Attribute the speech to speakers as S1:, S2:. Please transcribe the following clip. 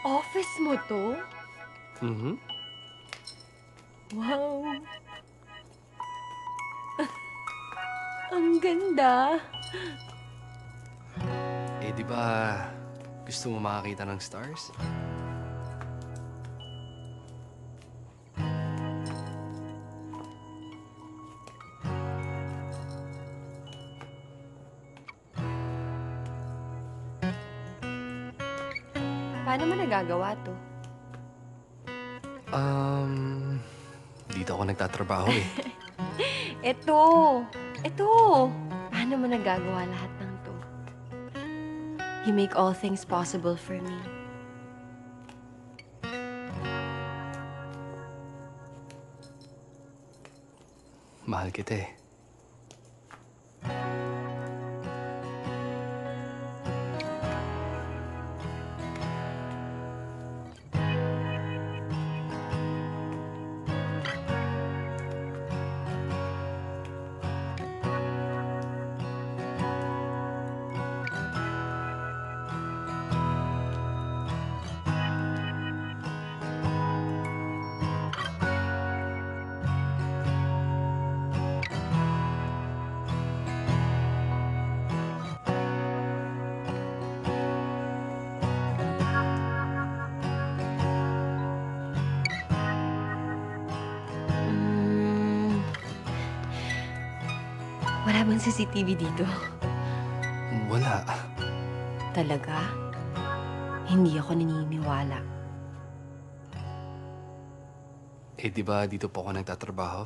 S1: Office mo to?
S2: Mhm.
S1: Wow. Ang ganda.
S2: Eh, di ba gusto mo makakita ng stars?
S1: Paano mo nagagawa to?
S2: Um, dito ako nagtatrabaho eh.
S1: Ito. Ito. Paano mo nagagawa lahat ng to? You make all things possible for me.
S2: Mahal kita eh.
S1: Wala bang CCTV dito?
S2: Wala.
S1: Talaga? Hindi ako naniniwala.
S2: Eh, di ba dito po ako nagtatrabaho?